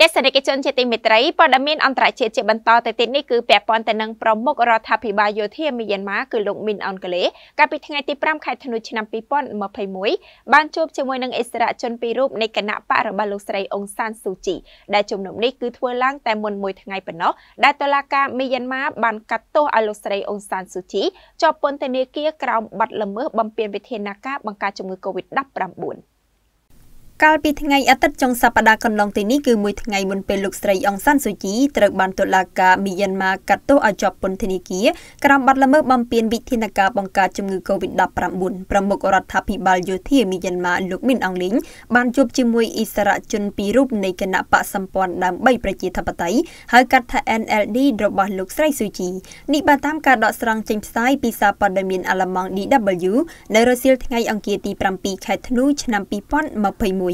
ទេសនិកជនជាទីមេត្រីព័ត៌មានអន្តរជាតិជាបន្តទៅទៀតនេះគឺពាក់ព័ន្ធទៅនឹងប្រមុខរដ្ឋាភិបាលយោធាមីយ៉ាន់ម៉ាគឺលោកមីនអនកលេកាលពីថ្ងៃទី5ខែធ្នូឆ្នាំ2021បានជួបជាមួយនឹងអិសរាជជនពីររូបនៃគណៈបករបស់លោកស្រីអ៊ុងសានស៊ូជីដែលជំនុំនេះគឺធ្វើឡើងតែមុនមួយថ្ងៃប៉ុណ្ណោះដែលតុលាការមីយ៉ាន់ម៉ាបានកាត់ទោសឲ្យលោកស្រីអ៊ុងសានស៊ូជីជាប់ពន្ធនាគារក្រោមបទល្មើសបំពានវិធានការបង្ការជំងឺ Covid-19 កាលពីថ្ងៃអាទិត្យចុងសប្តាហ៍កន្លងទៅនេះគឺមួយថ្ងៃមុនពេលលោកស្រីអង្សានស៊ូជីត្រូវបានតុលាការមីយ៉ាន់ម៉ាកាត់ទោសឲ្យជាប់ពន្ធនាគារក្រោមបទល្មើសបំពានវិធានការបង្ការជំងឺ Covid-19 ប្រមុខរដ្ឋាភិបាលយោធាមីយ៉ាន់ម៉ាលោកមីនអងលីងបានជួបជាមួយអិសរាជជនពីររូបនៃគណៈបកសម្ព័ន្ធដើម្បីប្រជាធិបតេយ្យហៅកាត់ថា NLD របស់លោកស្រីស៊ូជីនេះបានតាមការដកស្រង់ចេញផ្សាយពីសារព័ត៌មានអាល្លឺម៉ង់ DW នៅរសៀលថ្ងៃអង្គារទី7ខែធ្នូឆ្នាំ2021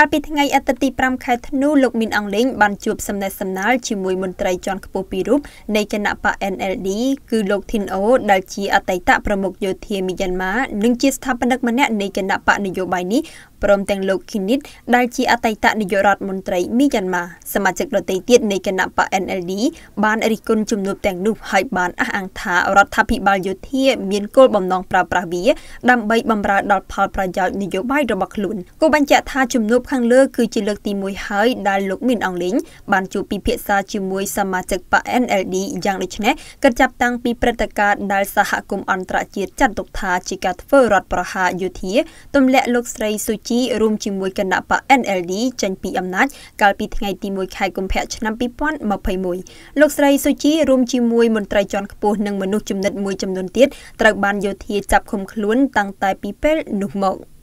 កាលពីថ្ងៃអាទិត្យទី5ខែធ្នូលោកមីនអងលេងបានជួបសំណេះសំណាលជាមួយមន្ត្រីជាន់ខ្ពស់ពីររូបនៃគណៈបក NLD គឺលោកធីនអូដែលជាអតីតប្រមុខយោធាមីយ៉ាន់ម៉ានិងជាស្ថាបនិកម្នាក់នៃគណៈបកនយោបាយនេះព្រមទាំងលោកឃីនីតដែលជាអតីតនាយករដ្ឋមន្ត្រីមីយ៉ាន់ម៉ាសមាជិកដទៃទៀតនៃគណៈបក NLD បានរិះគន់ជំនួបទាំងនោះហើយបានអះអាងថារដ្ឋាភិបាលយោធាមានគោលបំណងប្រើប្រាស់វាដើម្បីបម្រើដល់ផលប្រយោជន៍នយោបាយរបស់ខ្លួនគូបញ្ជាក់ថាជំនួបខាងលើគឺជាលើកទី1ហើយដែលលោកមីនអងលីងបានជួបពិភាក្សាជាមួយសមាជិកបក NLD យ៉ាងដូចនេះគិតចាប់តាំងពីព្រឹត្តិការណ៍ដែលសហគមន៍អន្តរជាតិចាត់ទុកថាជាការធ្វើរដ្ឋប្រហារយោធាទម្លាក់លោកស្រីស៊ូជីរួមជាមួយគណៈបក NLD ចេញពីអំណាចកាលពីថ្ងៃទី1ខែកុម្ភៈឆ្នាំ2021លោកស្រីស៊ូជីរួមជាមួយមន្ត្រីជាន់ខ្ពស់និងមនុស្សចំណិតមួយចំនួនទៀតត្រូវបានយោធាចាប់ឃុំខ្លួនតាំងតែពីពេលនោះមក។